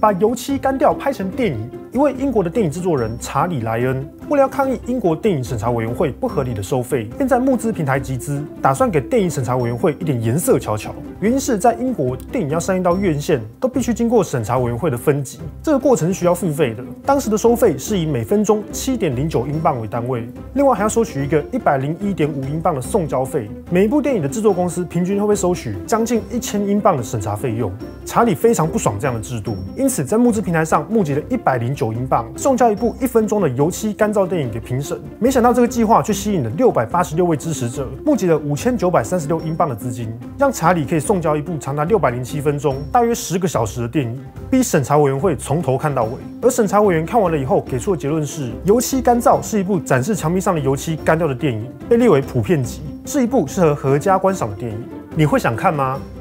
把油漆干掉拍成电影。一位英国的电影制作人查理莱恩，为了要抗议英国电影审查委员会不合理的收费，便在募资平台集资，打算给电影审查委员会一点颜色瞧瞧。原因是在英国，电影要上映到院线，都必须经过审查委员会的分级，这个过程是需要付费的。当时的收费是以每分钟七点零九英镑为单位，另外还要收取一个一百零一点五英镑的送交费。每一部电影的制作公司平均会被收取将近一千英镑的审查费用。查理非常不爽这样的制度，因此在募资平台上募集了一百零九英镑，送交一部一分钟的油漆干燥电影给评审。没想到这个计划却吸引了六百八十六位支持者，募集了五千九百三十六英镑的资金，让查理可以送交一部长达六百零七分钟、大约十个小时的电影，逼审查委员会从头看到尾。而审查委员看完了以后，给出的结论是：油漆干燥是一部展示墙壁上的油漆干掉的电影，被列为普遍级，是一部适合合家观赏的电影。你会想看吗？